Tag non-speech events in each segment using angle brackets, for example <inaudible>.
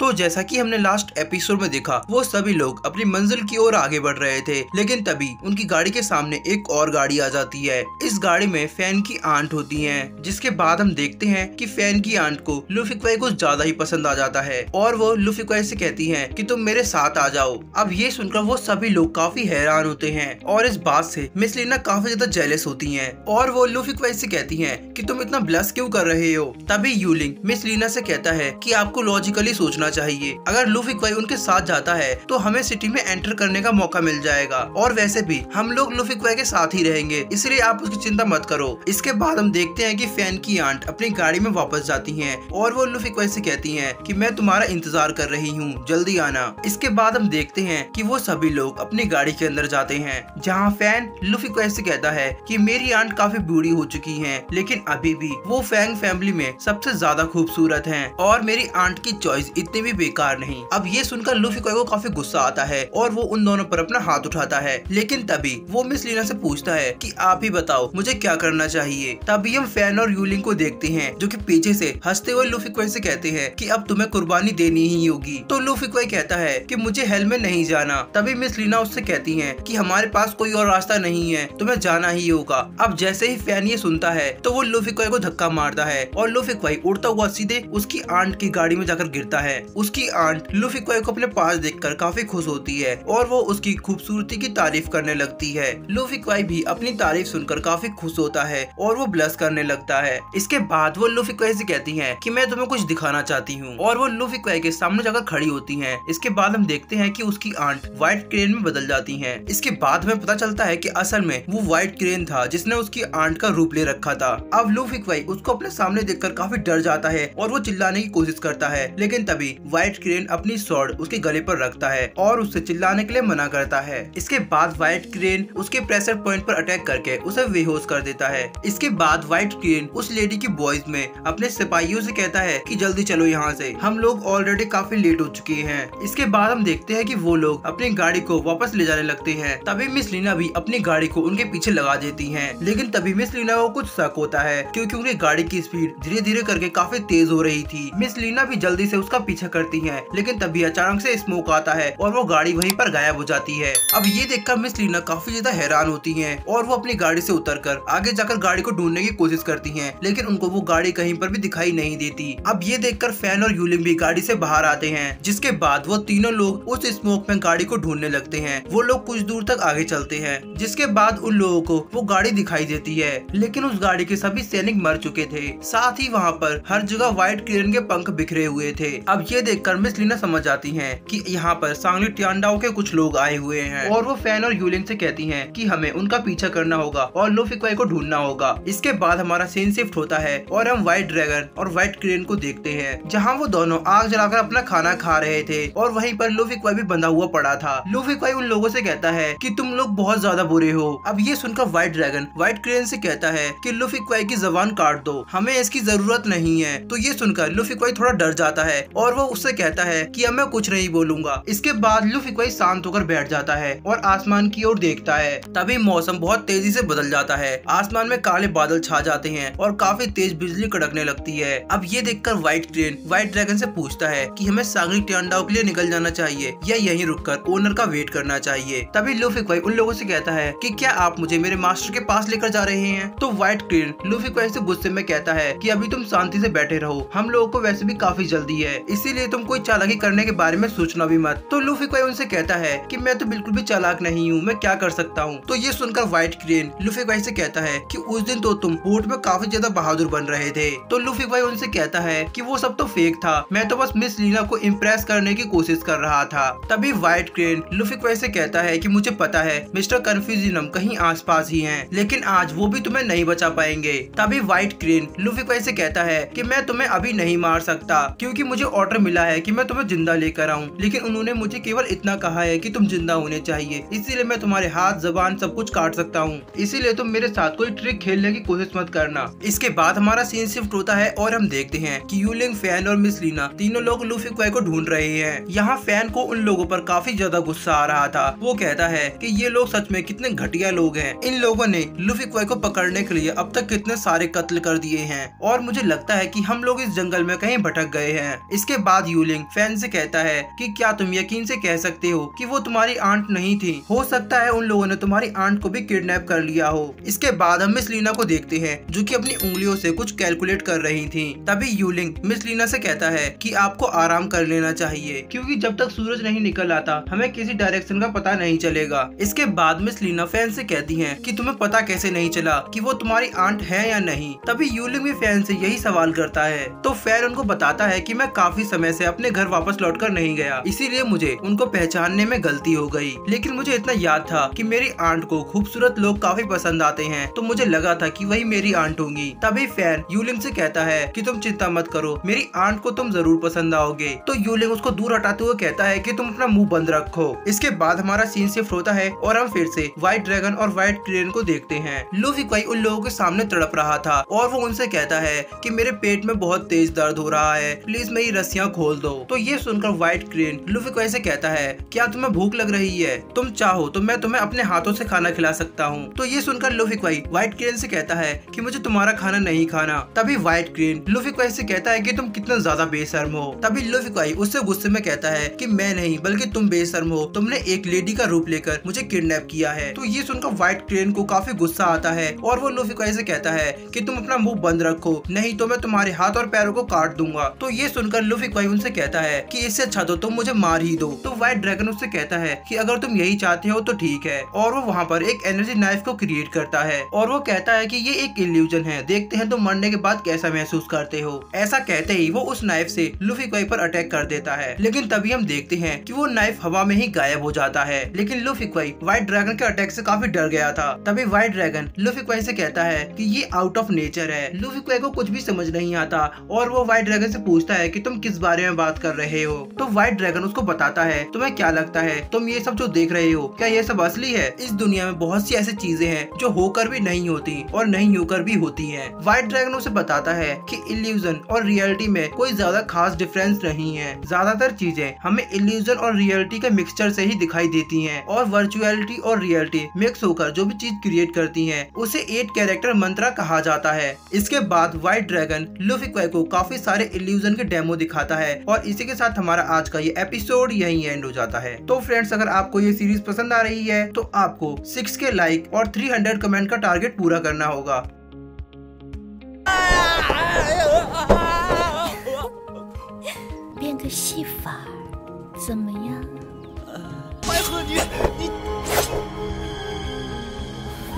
तो जैसा कि हमने लास्ट एपिसोड में देखा, वो सभी लोग अपनी मंजिल की ओर आगे बढ़ रहे थे, लेकिन तभी उनकी गाड़ी के सामने एक और गाड़ी आ जाती है। इस गाड़ी में फ़ैन की आंट होती है, जिसके बाद हम देखते हैं कि फ़ैन की आंट को लुफिक्वाई को ज़्यादा ही पसंद आ जाता है, और वो लुफिक्वाई से कहती है कि तुम मेरे साथ आ जाओ। अब ये सुनकर वो सभी लोग काफ़ी हैरान होते हैं, और इस बात से मिस लीना काफ़ी ज़्यादा जेलस होती हैं, और वो लुफिक्वाई से कहती हैं कि तुम इतना ब्लस क्यों कर रहे हो? तभी यूलिंग मिस लीना से कहता है कि आपको लॉजिकली सोचना चाहिए। अगर लुफिक्वाई उनके साथ जाता है तो हमें सिटी में एंटर करने का मौका मिल जाएगा। और वैसे भी, हम लोग लुफिक्वाई के साथ ही रहेंगे, इसलिए आप उसकी चिंता मत करो। इसके बाद हम देखते हैं कि फ़ैन की आंट अपनी गाड़ी में वापस जाती हैं, और वो लुफिक्वाई से कहती हैं कि मैं तुम्हारा इंतज़ार कर रही हूँ, जल्दी आना। इसके बाद हम देखते हैं कि वो सभी लोग अपनी गाड़ी के अंदर जाते हैं, जहाँ फ़ैन लुफिक्वाई से कहता है कि मेरी आंट काफ़ी बूढ़ी हो चुकी है, लेकिन अभी भी वो फैंग फैमिली में सबसे ज़्यादा खूबसूरत है, और मेरी आंट की चॉइस इतनी भी बेकार नहीं। अब ये सुनकर लुफी को काफ़ी गुस्सा आता है और वो उन दोनों पर अपना हाथ उठाता है। लेकिन तभी वो मिस लीना से पूछता है कि आप ही बताओ, मुझे क्या करना चाहिए? तभी हम फ़ैन और यूलिंग को देखते हैं, जो कि पीछे से हँसते हुए लुफी से कहते हैं कि अब तुम्हें कुर्बानी देनी ही होगी। तो लुफी कहता है कि मुझे हेल में नहीं जाना। तभी मिस लीना उससे कहती है कि हमारे पास कोई और रास्ता नहीं है, तुम्हें जाना ही होगा। अब जैसे ही फ़ैन ये सुनता है तो वो लुफी को धक्का मारता है और लुफी उड़ता हुआ सीधे उसकी आंट की गाड़ी में जाकर गिरता है। उसकी आंट लुफी को अपने पास देखकर काफ़ी खुश होती है और वो उसकी खूबसूरती की तारीफ़ करने लगती है। लूफी क्वाई भी अपनी तारीफ़ सुनकर काफ़ी खुश होता है और वो ब्लस करने लगता है। इसके बाद वो लूफी क्वाई से कहती है की मैं तुम्हें कुछ दिखाना चाहती हूँ और वो लूफी क्वाई के सामने जाकर खड़ी होती है। इसके बाद हम देखते हैं की उसकी आंट व्हाइट क्रेन में बदल जाती है। इसके बाद हमें पता चलता है की असल में वो व्हाइट क्रेन था जिसने उसकी आंट का रूप ले रखा था। अब लूफी क्वाई उसको अपने सामने देखकर काफ़ी डर जाता है और वो चिल्लाने की कोशिश करता है। लेकिन तभी व्हाइट क्रेन अपनी स्वॉर्ड उसके गले पर रखता है और उससे चिल्लाने के लिए मना करता है। इसके बाद व्हाइट क्रेन उसके प्रेशर पॉइंट पर अटैक करके उसे बेहोश कर देता है। इसके बाद व्हाइट क्रेन उस लेडी की बॉयज़ में अपने सिपाहियों से कहता है कि, जल्दी चलो यहाँ से। हम लोग ऑलरेडी काफ़ी लेट हो चुके हैं। इसके बाद हम देखते हैं कि वो लोग अपनी गाड़ी को वापस ले जाने लगते हैं। तभी मिस लीना भी अपनी गाड़ी को उनके पीछे लगा देती है। लेकिन तभी मिस लीना को कुछ शक होता है, क्योंकि उनकी गाड़ी की स्पीड धीरे धीरे करके काफ़ी तेज हो रही थी। मिस लीना भी जल्दी से उसका पीछा करती है, लेकिन तभी अचानक से स्मोक आता है और वो गाड़ी वहीं पर गायब हो जाती है। अब ये देखकर मिस लीना काफ़ी ज़्यादा हैरान होती हैं और वो अपनी गाड़ी से उतरकर आगे जाकर गाड़ी को ढूँढने की कोशिश करती है, लेकिन उनको वो गाड़ी कहीं पर भी दिखाई नहीं देती। अब ये देखकर फ़ैन और यूलिंग भी गाड़ी से बाहर आते हैं, जिसके बाद वो तीनों लोग उस स्मोक में गाड़ी को ढूँढने लगते हैं। वो लोग कुछ दूर तक आगे चलते हैं, जिसके बाद उन लोगों को वो गाड़ी दिखाई देती है, लेकिन उस गाड़ी के सभी सैनिक मर चुके थे। साथ ही वहाँ पर हर जगह व्हाइट किरण के पंख बिखरे हुए थे। अब ये देखकर मिस लीना समझ आती है की यहाँ पर सांगली टियांडाओ के कुछ लोग आए हुए हैं। और वो फ़ैन और यूलिन से कहती हैं कि हमें उनका पीछा करना होगा और लोफिक्वाई को ढूंढना होगा। इसके बाद हमारा सीन शिफ्ट होता है और हम व्हाइट ड्रैगन और व्हाइट क्रेन को देखते हैं, जहाँ वो दोनों आग जलाकर अपना खाना खा रहे थे और वहीं पर लोफिक्वाई भी बंधा हुआ पड़ा था। लोफिक्वाई उन लोगों से कहता है कि तुम लोग बहुत ज़्यादा बुरे हो। अब ये सुनकर व्हाइट ड्रैगन व्हाइट क्रेन से कहता है कि लोफिक्वाई की जबान काट दो, हमें इसकी ज़रूरत नहीं है। तो ये सुनकर लुफिक्वाई थोड़ा डर जाता है और वो उससे कहता है कि अब मैं कुछ नहीं बोलूँगा। इसके बाद लुफिक्वाई शांत होकर बैठ जाता है और आसमान की ओर देखता है। तभी मौसम बहुत तेज़ी से बदल जाता है। आसमान में काले बादल छा जाते हैं और काफ़ी तेज बिजली कड़कने लगती है। अब ये देखकर व्हाइट ट्रेन, व्हाइट ड्रैगन से पूछता है कि हमें सांगली टियांडाओ के लिए निकल जाना चाहिए या यहीं रुककर ओनर का वेट करना चाहिए। तभी लुफिक्वाई उन लोगों से कहता है कि क्या आप मुझे मेरे मास्टर के पास लेकर जा रहे हैं? तो व्हाइट ट्रेन लुफिक्वाई से गुस्से में कहता है कि अभी तुम शांति से बैठे रहो। हम लोगों को वैसे भी काफ़ी जल्दी है। इसीलिए तुम कोई चालाकी करने के बारे में सोचना भी मत। तो लुफिक्वाई उनसे कहता है कि मैं तो बिल्कुल भी चालाक नहीं हूँ, मैं क्या कर सकता हूँ? तो ये सुनकर व्हाइट क्रेन लुफी भाई से कहता है कि उस दिन तो तुम बोट में काफ़ी ज़्यादा बहादुर बन रहे थे। तो लुफी भाई उनसे कहता है कि वो सब तो फेक था। मैं तो बस मिस लीना को इम्प्रेस करने की कोशिश कर रहा था। तभी व्हाइट क्रेन लुफी भाई से कहता है कि मुझे पता है मिस्टर कन्फ्यूजनम कहीं आसपास ही हैं, लेकिन आज वो भी तुम्हें नहीं बचा पाएँगे। तभी व्हाइट क्रेन लुफी भाई से कहता है कि मैं तुम्हें अभी नहीं मार सकता, क्योंकि मुझे ऑर्डर मिला है कि मैं तुम्हें ज़िंदा लेकर आऊँ। लेकिन उन्होंने मुझे केवल इतना कहा है कि तुम ज़िंदा होने चाहिए। इसीलिए मैं तुम्हारे हाथ, जबान सब कुछ काट सकता हूँ। इसीलिए तुम मेरे साथ कोई ट्रिक खेलने की कोशिश मत करना। इसके बाद हमारा सीन शिफ्ट होता है और हम देखते हैं कि यूलिंग फ़ैन और मिस लीना तीनों लोग लूफी क्वाई को ढूंढ रहे हैं। यहाँ फ़ैन को उन लोगों पर काफ़ी ज़्यादा गुस्सा आ रहा था। वो कहता है कि ये लोग सच में कितने घटिया लोग हैं। इन लोगों ने लूफी क्वाई को पकड़ने के लिए अब तक कितने सारे कत्ल कर दिए हैं। और मुझे लगता है कि हम लोग इस जंगल में कहीं भटक गए हैं। इसके बाद यूलिंग फ़ैन से कहता है कि क्या तुम यकीन से कह सकते हो कि वो तुम्हारी आंट नहीं थी? हो सकता है उन लोगों ने तुम्हारी आंट को भी किडनैप कर लिया हो। इसके बाद हम मिस लीना को देखते हैं, जो कि अपनी उंगलियों से कुछ कैलकुलेट कर रही थी। तभी यूलिंग मिस लीना से कहता है कि आपको आराम कर लेना चाहिए, क्योंकि जब तक सूरज नहीं निकल आता, हमें किसी डायरेक्शन का पता नहीं चलेगा। इसके बाद मिस लीना फ़ैन से कहती है कि तुम्हें पता कैसे नहीं चला कि वो तुम्हारी आंट है या नहीं। तभी यूलिंग भी फ़ैन से यही सवाल करता है। तो फ़ैन उनको बताता है कि मैं काफ़ी से अपने घर वापस लौट कर नहीं गया। इसीलिए मुझे उनको पहचानने में गलती हो गई। लेकिन मुझे इतना याद था कि मेरी आंट को खूबसूरत लोग काफ़ी पसंद आते हैं। तो मुझे लगा था कि वही मेरी आंट होंगी। तभी फ़ैन यूलिंग से कहता है कि तुम चिंता मत करो, मेरी आंट को तुम ज़रूर पसंद आओगे। तो यूलिंग उसको दूर हटाते हुए कहता है कि तुम अपना मुँह बंद रखो। इसके बाद हमारा सीन शिफ्ट होता है और हम फिर से व्हाइट ड्रैगन और व्हाइट क्रेन को देखते हैं। लूफी क्वाई उन लोगों के सामने तड़प रहा था और वो उनसे कहता है कि मेरे पेट में बहुत तेज दर्द हो रहा है। प्लीज़ मेरी रस्सियाँ खोल दो। तो ये सुनकर व्हाइट क्रेन लूफी क्वाई से कहता है, क्या तुम्हें भूख लग रही है? तुम चाहो तो मैं तुम्हें अपने हाथों से खाना खिला सकता हूँ। तो ये सुनकर लूफी क्वाई व्हाइट क्रेन से कहता है कि मुझे तुम्हारा खाना नहीं खाना। तभी व्हाइट क्रेन लूफी क्वाई से कहता है कि तुम कितना ज़्यादा बेशर्म हो। तभी लूफी क्वाई उससे गुस्से में कहता है कि मैं नहीं, बल्कि तुम बेशर्म हो। तुमने एक लेडी का रूप लेकर मुझे किडनैप किया है। तो ये सुनकर व्हाइट क्रेन को काफ़ी गुस्सा आता है और वो लूफी क्वाई से कहता है कि तुम अपना मुँह बंद रखो, नहीं तो मैं तुम्हारे हाथ और पैरों को काट दूँगा। तो ये सुनकर लूफी क्वाई उनसे कहता है कि इससे अच्छा तो तुम मुझे मार ही दो। तो व्हाइट ड्रैगन उससे कहता है कि अगर तुम यही चाहते हो तो ठीक है। और वो वहाँ पर एक एनर्जी नाइफ को क्रिएट करता है। और वो कहता है कि ये एक इल्यूजन है। देखते हैं तुम मरने के बाद कैसा महसूस करते हो। ऐसा कहते ही वो उस नाइफ से लूफी क्वाई पर अटैक कर देता है। लेकिन तभी हम देखते हैं कि वो नाइफ हवा में ही गायब हो जाता है। लेकिन लूफी क्वाई व्हाइट ड्रैगन के अटैक से काफ़ी डर गया था। तभी व्हाइट ड्रैगन लूफी क्वाई से कहता है कि ये आउट ऑफ़ नेचर है। लूफी क्वाई को कुछ भी समझ नहीं आता। और वो व्हाइट ड्रैगन से पूछता है कि तुम किस बारे में बात कर रहे हो? तो व्हाइट ड्रैगन उसको बताता है, तुम्हें क्या लगता है? तुम ये सब जो देख रहे हो, क्या ये सब असली है? इस दुनिया में बहुत सी ऐसी चीज़ें हैं जो होकर भी नहीं होती और नहीं होकर भी होती है। व्हाइट ड्रैगन उसे बताता है की इल्यूजन और रियलिटी में कोई ज़्यादा खास डिफरेंस नहीं है। ज़्यादातर चीज़ें हमें इल्यूजन और रियलिटी के मिक्सचर से ही दिखाई देती है और वर्चुअलिटी और रियलिटी मिक्स होकर जो भी चीज़ क्रिएट करती है, उसे एट कैरेक्टर मंत्रा कहा जाता है। इसके बाद व्हाइट ड्रैगन लूफी क्वाई को काफ़ी सारे इल्यूजन के डेमो दिखाता है और इसी के साथ हमारा आज का ये एपिसोड यही एंड हो जाता है। तो फ्रेंड्स अगर आपको ये सीरीज़ पसंद आ रही है तो आपको सिक्स के लाइक और थ्री हंड्रेड कमेंट का टारगेट पूरा करना होगा।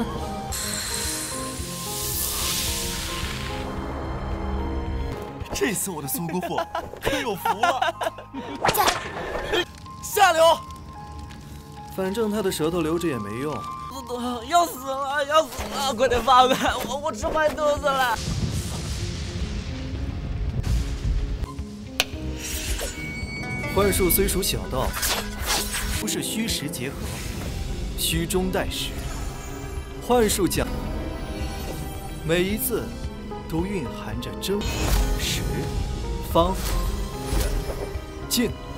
<laughs> 这次我的苏姑父可有福了。<laughs> 下流！反正他的舌头留着也没用。<laughs> 要死了，要死了！快点放开我，我吃坏肚子了。幻术虽属小道，不是虚实结合，虚中带实。幻术讲，每一字都蕴含着真、实、方、圆、近。